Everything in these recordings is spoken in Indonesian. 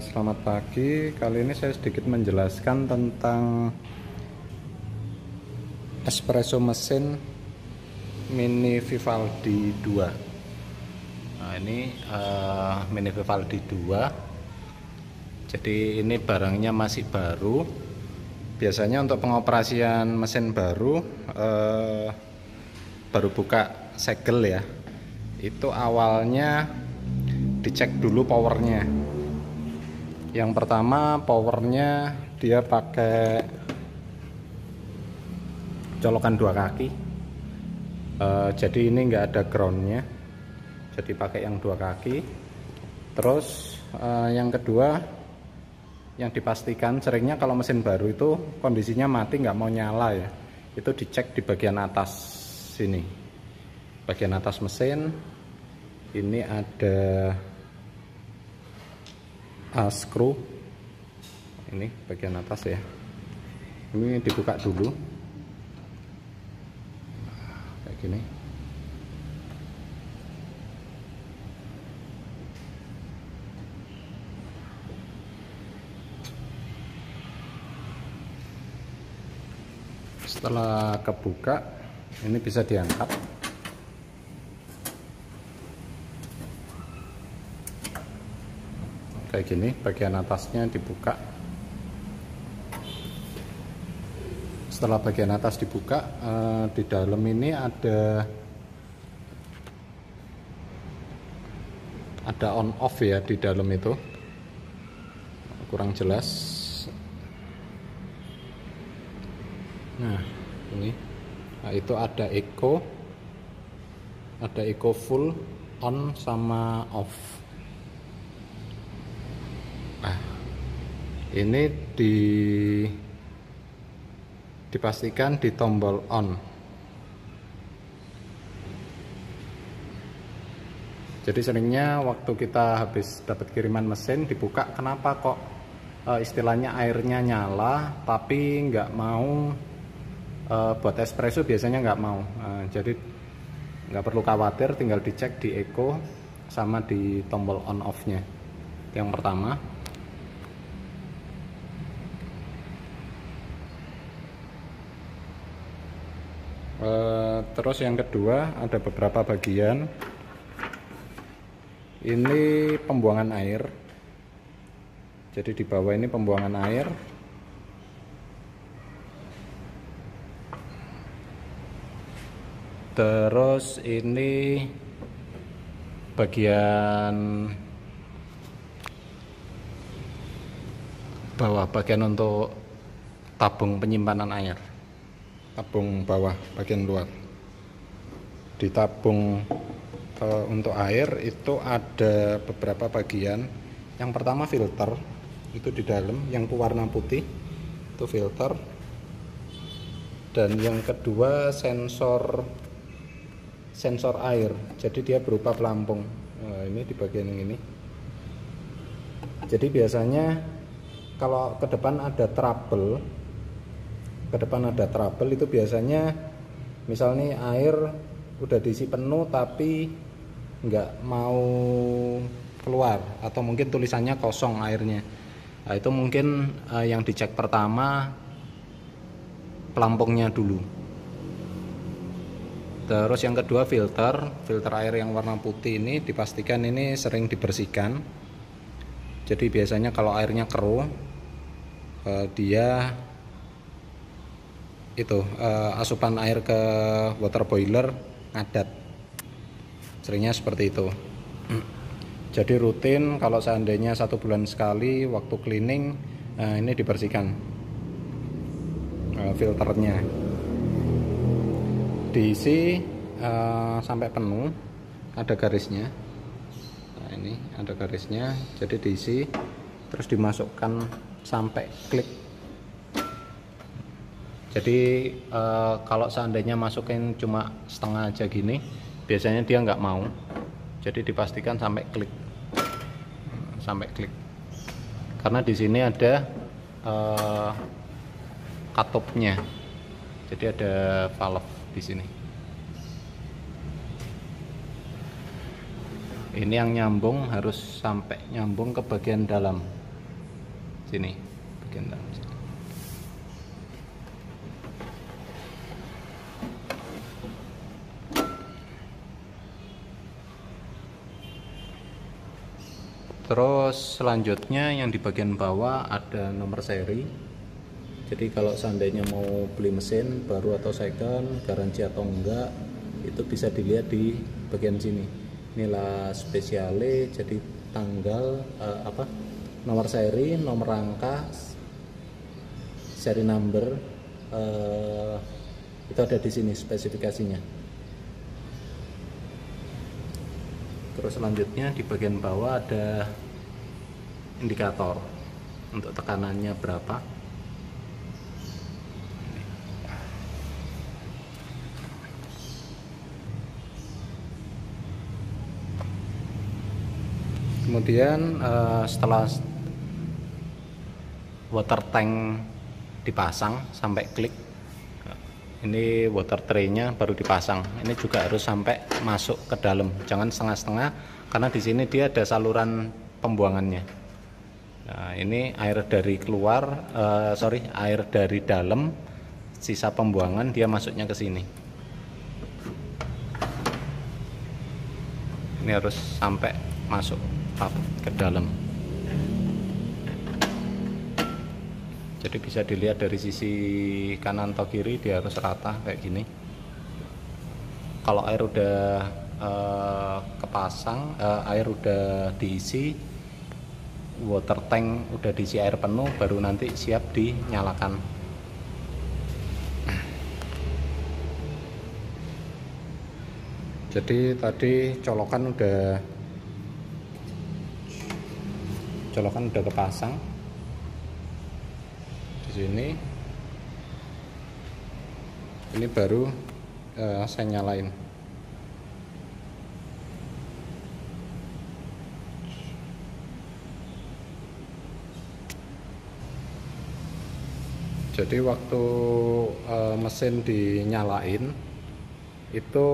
selamat pagi. Kali ini saya sedikit menjelaskan tentang espresso mesin Mini Vivaldi 2. Nah, ini uh, Mini Vivaldi 2. Jadi ini barangnya masih baru. Biasanya untuk pengoperasian mesin baru uh, baru buka segel ya. Itu awalnya dicek dulu powernya yang pertama powernya dia pakai colokan dua kaki. E, jadi ini enggak ada groundnya. Jadi pakai yang dua kaki. Terus e, yang kedua yang dipastikan seringnya kalau mesin baru itu kondisinya mati nggak mau nyala ya. Itu dicek di bagian atas sini. Bagian atas mesin. Ini ada uh, screw ini bagian atas ya. Ini dibuka dulu. Kayak gini. Setelah kebuka ini bisa diangkat kayak gini bagian atasnya dibuka. Setelah bagian atas dibuka eh, di dalam ini ada ada on off ya di dalam itu. Kurang jelas. Nah ini. Nah, itu ada eco ada eco full on sama off ini di dipastikan di tombol on. Jadi seringnya waktu kita habis dapat kiriman mesin dibuka kenapa kok e, istilahnya airnya nyala tapi nggak mau e, buat espresso biasanya nggak mau. E, jadi nggak perlu khawatir tinggal dicek di eco sama di tombol on off nya yang pertama Eh, terus yang kedua ada beberapa bagian. Ini pembuangan air. Jadi di bawah ini pembuangan air. Terus ini bagian bawah bagian untuk tabung penyimpanan air tabung bawah bagian luar. Di tabung e, untuk air itu ada beberapa bagian. Yang pertama filter itu di dalam yang warna putih itu filter. Dan yang kedua sensor sensor air. Jadi dia berupa pelampung. Nah, ini di bagian yang ini. Jadi biasanya kalau ke depan ada trouble ke depan ada trouble itu biasanya misalnya air udah diisi penuh tapi nggak mau keluar atau mungkin tulisannya kosong airnya. Nah, itu mungkin uh, yang dicek pertama pelampungnya dulu. Terus yang kedua filter filter air yang warna putih ini dipastikan ini sering dibersihkan. Jadi biasanya kalau airnya keruh uh, dia itu uh, asupan air ke water boiler ngadat. Seringnya seperti itu. Jadi rutin kalau seandainya satu bulan sekali waktu cleaning uh, ini dibersihkan uh, filternya. Diisi uh, sampai penuh ada garisnya. Nah ini ada garisnya jadi diisi terus dimasukkan sampai klik jadi uh, kalau seandainya masukin cuma setengah aja gini biasanya dia nggak mau. Jadi dipastikan sampai klik. Sampai klik. Karena di sini ada uh, katupnya. Jadi ada valve di sini. Ini yang nyambung harus sampai nyambung ke bagian dalam. Sini bagian dalam. sini. Terus selanjutnya yang di bagian bawah ada nomor seri. Jadi kalau seandainya mau beli mesin baru atau second, garansi atau enggak, itu bisa dilihat di bagian sini. Inilah spesiale, jadi tanggal uh, apa? Nomor seri, nomor rangka, seri number uh, itu ada di sini spesifikasinya. Terus selanjutnya di bagian bawah ada indikator untuk tekanannya berapa. Kemudian uh, setelah water tank dipasang sampai klik ini water tray-nya baru dipasang. Ini juga harus sampai masuk ke dalam. Jangan setengah-setengah karena di sini dia ada saluran pembuangannya. Nah ini air dari keluar uh, sorry air dari dalam sisa pembuangan dia masuknya ke sini. Ini harus sampai masuk ke dalam jadi bisa dilihat dari sisi kanan atau kiri dia harus rata kayak gini. Kalau air udah uh, kepasang uh, air udah diisi water tank udah diisi air penuh baru nanti siap dinyalakan. Jadi tadi colokan udah colokan udah kepasang di sini. Ini baru uh, saya nyalain. Jadi waktu uh, mesin dinyalain itu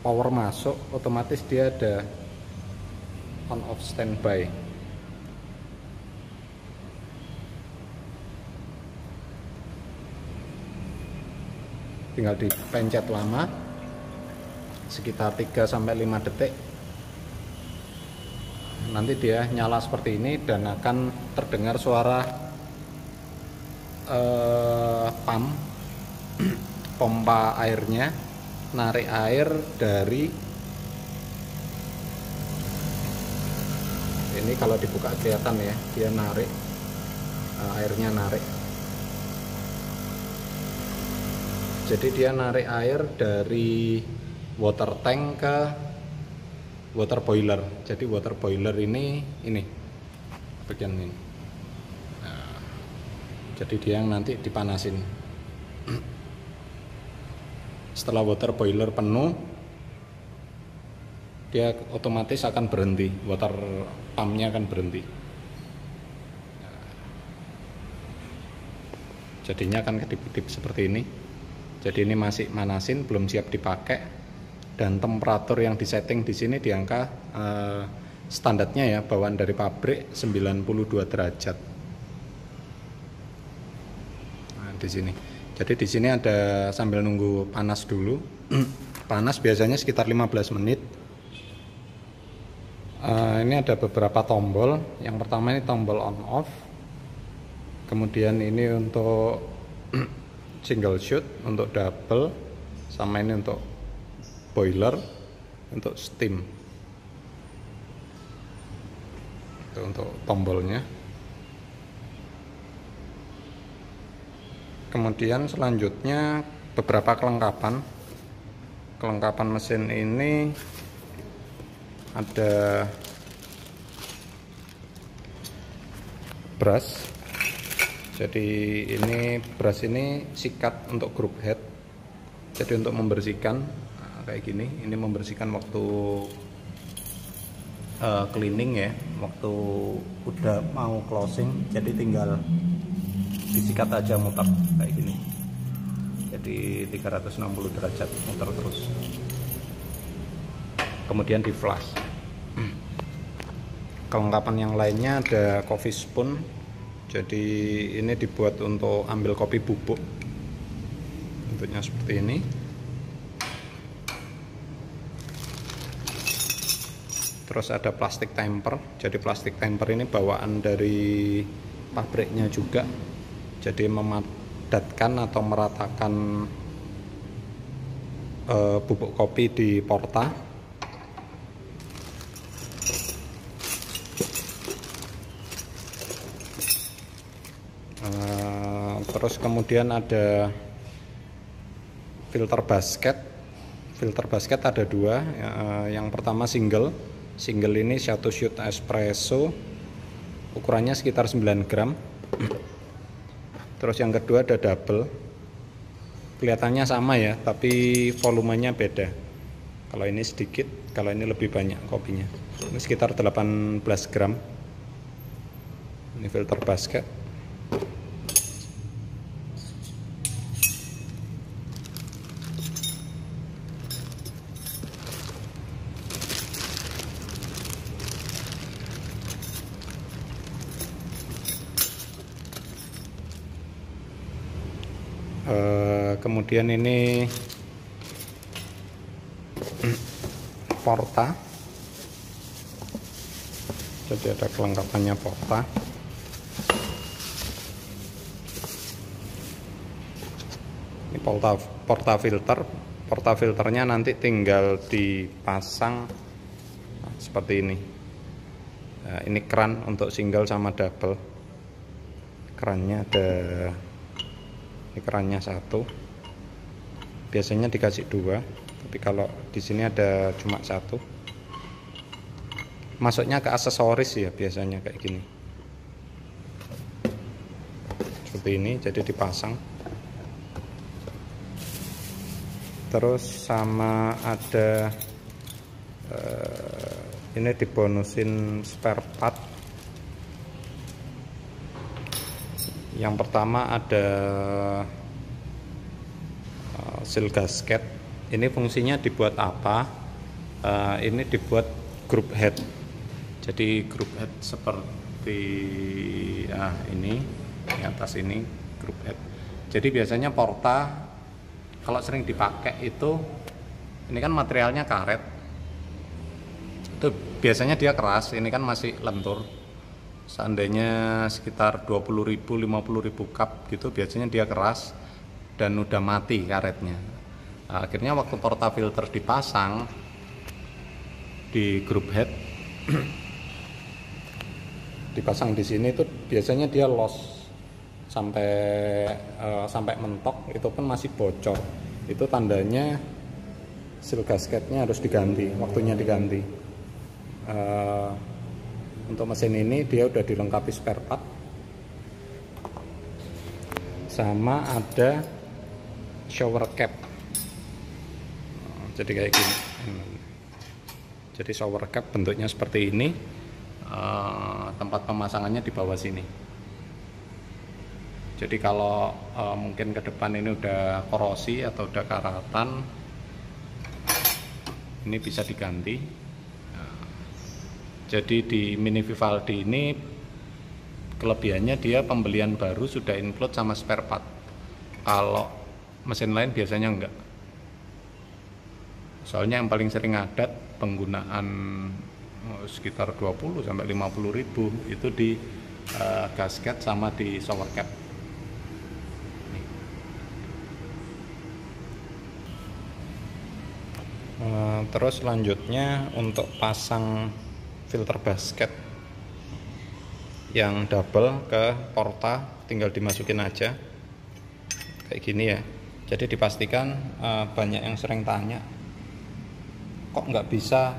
power masuk otomatis dia ada on off standby tinggal dipencet lama sekitar 3 sampai 5 detik. Nanti dia nyala seperti ini dan akan terdengar suara eh, pump pompa airnya narik air dari ini kalau dibuka kelihatan ya dia narik eh, airnya narik jadi dia narik air dari water tank ke water boiler. Jadi water boiler ini ini bagian ini. Nah, jadi dia yang nanti dipanasin. Setelah water boiler penuh dia otomatis akan berhenti. Water pumpnya akan berhenti. Jadinya akan kedip-kedip seperti ini jadi ini masih manasin belum siap dipakai. Dan temperatur yang disetting di sini di angka uh, standarnya ya bawaan dari pabrik 92 derajat. Nah, di sini. Jadi di sini ada sambil nunggu panas dulu panas biasanya sekitar 15 menit. Uh, ini ada beberapa tombol. Yang pertama ini tombol on off. Kemudian ini untuk single shoot untuk double sama ini untuk boiler untuk steam. Itu untuk tombolnya. Kemudian selanjutnya beberapa kelengkapan. Kelengkapan mesin ini ada brush jadi ini brush ini sikat untuk group head. Jadi untuk membersihkan nah, kayak gini. Ini membersihkan waktu uh, cleaning ya. Waktu udah mau closing jadi tinggal disikat aja muter kayak gini. Jadi 360 derajat muter terus. Kemudian di flash kelengkapan yang lainnya ada coffee spoon jadi ini dibuat untuk ambil kopi bubuk. Bentuknya seperti ini. Terus ada plastik temper. Jadi plastik temper ini bawaan dari pabriknya juga. Jadi memadatkan atau meratakan uh, bubuk kopi di porta uh, terus kemudian ada filter basket. Filter basket ada dua. Uh, yang pertama single. Single ini satu shoot espresso. Ukurannya sekitar 9 gram. Terus yang kedua ada double. Kelihatannya sama ya tapi volumenya beda. Kalau ini sedikit kalau ini lebih banyak kopinya. Ini sekitar 18 gram. Ini filter basket kemudian ini porta. Jadi ada kelengkapannya porta. Ini porta porta filter. Porta filternya nanti tinggal dipasang seperti ini. Nah, ini keran untuk single sama double. Kerannya ada ini kerannya satu biasanya dikasih dua tapi kalau di sini ada cuma satu. Masuknya ke aksesoris ya biasanya kayak gini. Seperti ini jadi dipasang. Terus sama ada uh, ini dibonusin spare part. Yang pertama ada uh, seal gasket ini fungsinya dibuat apa? Uh, ini dibuat group head. Jadi group head seperti ah ini di atas ini group head. Jadi biasanya porta kalau sering dipakai itu ini kan materialnya karet. Itu biasanya dia keras ini kan masih lentur. Seandainya sekitar 20.000 50.000 cup gitu biasanya dia keras dan udah mati karetnya. Akhirnya waktu porta filter dipasang di group head dipasang di sini itu biasanya dia loss sampai uh, sampai mentok itu pun masih bocor. Itu tandanya seal gasketnya harus diganti waktunya diganti. Uh, untuk mesin ini dia udah dilengkapi spare part. Sama ada shower cap. Jadi kayak gini. Jadi shower cap bentuknya seperti ini. Eh, tempat pemasangannya di bawah sini. Jadi kalau eh, mungkin ke depan ini udah korosi atau udah karatan ini bisa diganti. Jadi di Mini Vivaldi ini kelebihannya dia pembelian baru sudah include sama spare part. Kalau mesin lain biasanya enggak. Soalnya yang paling sering adat penggunaan oh, sekitar 20 sampai 50 ribu itu di uh, gasket sama di shower cap. Uh, terus selanjutnya untuk pasang filter basket yang double ke porta tinggal dimasukin aja kayak gini ya jadi dipastikan uh, banyak yang sering tanya kok nggak bisa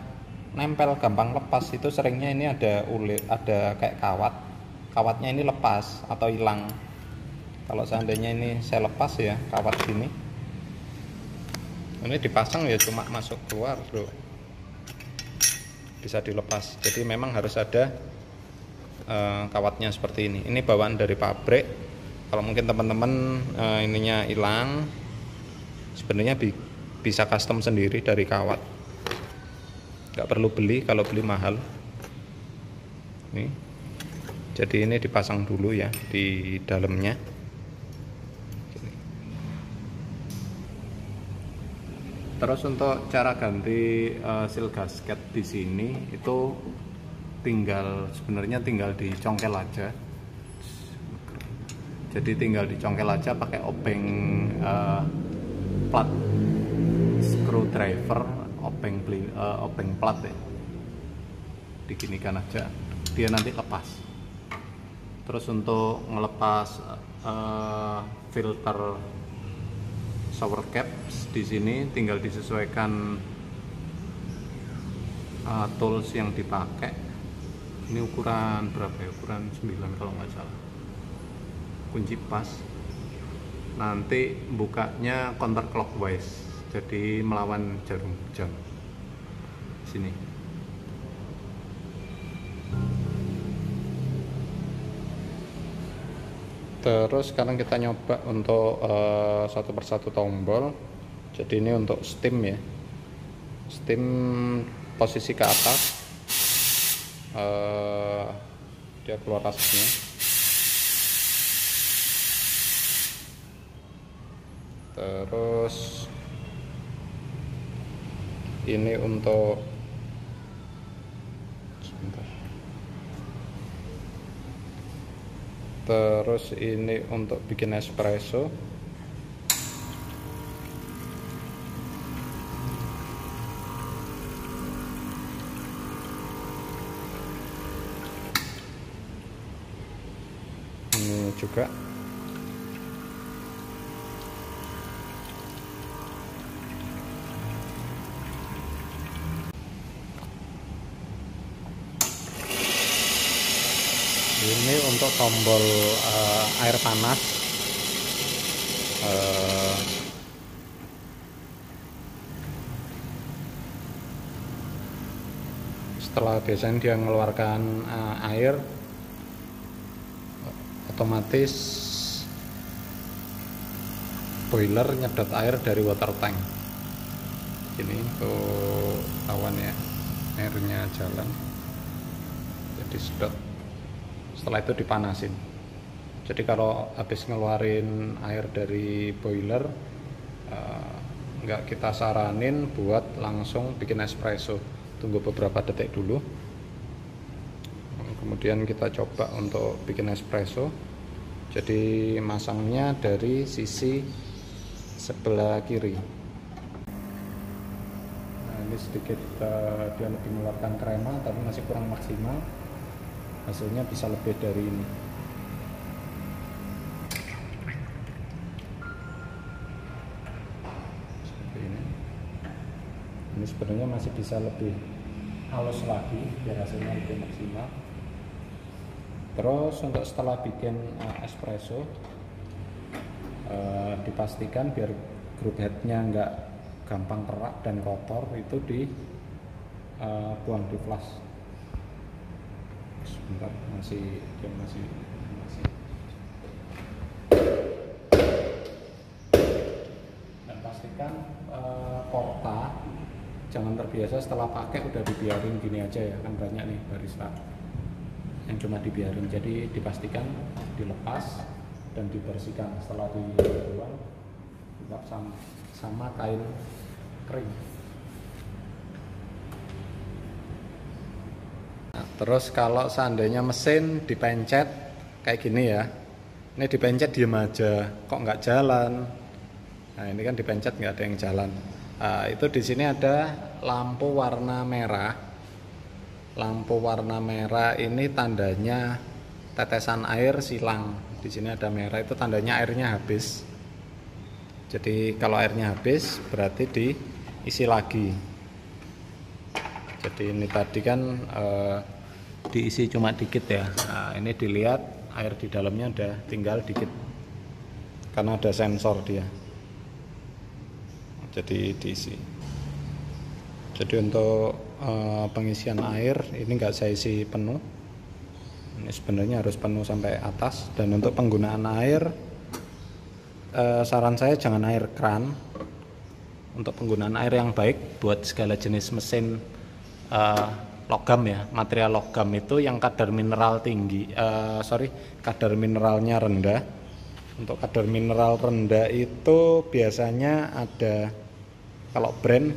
nempel gampang lepas? Itu seringnya ini ada ulit ada kayak kawat. Kawatnya ini lepas atau hilang. Kalau seandainya ini saya lepas ya kawat sini ini dipasang ya cuma masuk keluar bro. Bisa dilepas. Jadi memang harus ada uh, kawatnya seperti ini. Ini bawaan dari pabrik kalau mungkin teman-teman uh, ininya hilang sebenarnya bi bisa custom sendiri dari kawat. Nggak perlu beli kalau beli mahal. Ini. Jadi ini dipasang dulu ya di dalamnya. Terus untuk cara ganti uh, seal gasket di sini itu tinggal sebenarnya tinggal dicongkel aja jadi tinggal dicongkel aja pakai obeng uh, plat screwdriver obeng uh, obeng plat ya diginikan aja dia nanti lepas. Terus untuk ngelepas uh, filter shower caps di sini tinggal disesuaikan uh, tools yang dipakai. Ini ukuran berapa ya? Ukuran 9 kalau nggak salah kunci pas. Nanti bukanya counter clockwise jadi melawan jarum jam sini. Terus sekarang kita nyoba untuk uh, satu persatu tombol. Jadi ini untuk steam ya. Steam posisi ke atas. Uh, dia keluar asapnya terus ini untuk sebentar. Terus ini untuk bikin espresso. Ini juga ini untuk tombol uh, air panas. Uh, setelah biasanya dia mengeluarkan uh, air otomatis boiler nyedot air dari water tank. Ini tuh awan ya airnya jalan. Jadi sedot setelah itu dipanasin. Jadi kalau habis ngeluarin air dari boiler uh, nggak kita saranin buat langsung bikin espresso. Tunggu beberapa detik dulu. Kemudian kita coba untuk bikin espresso. Jadi masangnya dari sisi sebelah kiri. Nah ini sedikit uh, dia lebih mengeluarkan krema tapi masih kurang maksimal hasilnya bisa lebih dari ini. Seperti ini. Ini sebenarnya masih bisa lebih halus lagi biar hasilnya lebih maksimal. Terus untuk setelah bikin uh, espresso uh, dipastikan biar group headnya nggak gampang kerak dan kotor itu di uh, buang di flash sebentar masih dia masih masih. Dan pastikan uh, porta jangan terbiasa setelah pakai udah dibiarin gini aja ya kan banyak nih barista yang cuma dibiarin. Jadi dipastikan dilepas dan dibersihkan. Setelah dibuang juga sama, sama kain kering terus kalau seandainya mesin dipencet kayak gini ya. Ini dipencet diem aja kok nggak jalan? Nah ini kan dipencet nggak ada yang jalan. Nah, itu di sini ada lampu warna merah. Lampu warna merah ini tandanya tetesan air silang. Di sini ada merah itu tandanya airnya habis. Jadi kalau airnya habis berarti diisi lagi. Jadi ini tadi kan eh, diisi cuma dikit ya. Nah, ini dilihat air di dalamnya udah tinggal dikit. Karena ada sensor dia. Jadi diisi. Jadi untuk uh, pengisian air ini enggak saya isi penuh. Ini sebenarnya harus penuh sampai atas. Dan untuk penggunaan air uh, saran saya jangan air kran untuk penggunaan air yang baik buat segala jenis mesin uh, logam ya material logam itu yang kadar mineral tinggi uh, sorry kadar mineralnya rendah. Untuk kadar mineral rendah itu biasanya ada kalau brand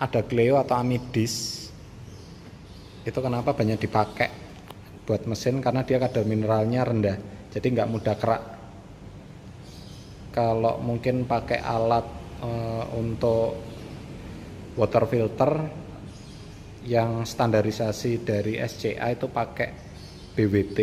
ada Cleo atau Amidis. Itu kenapa banyak dipakai buat mesin? Karena dia kadar mineralnya rendah jadi nggak mudah kerak. Kalau mungkin pakai alat uh, untuk water filter yang standarisasi dari SCA itu pakai BWT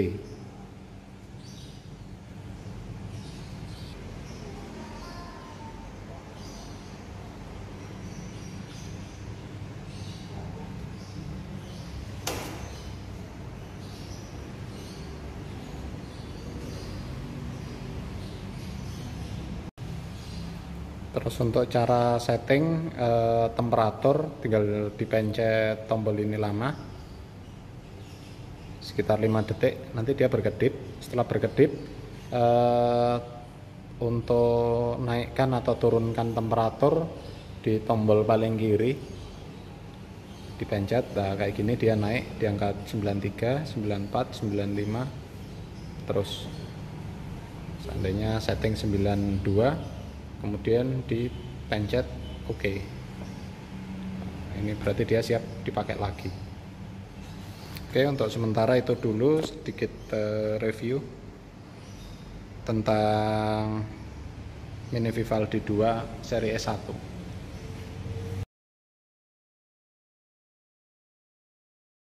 terus untuk cara setting eh, temperatur tinggal dipencet tombol ini lama. Sekitar 5 detik nanti dia berkedip. Setelah berkedip eh, untuk naikkan atau turunkan temperatur di tombol paling kiri dipencet. Nah kayak gini dia naik di angka 93 94 95 terus seandainya setting 92 kemudian dipencet oke okay. ini berarti dia siap dipakai lagi oke okay, untuk sementara itu dulu sedikit uh, review tentang Mini Vivaldi 2 seri S1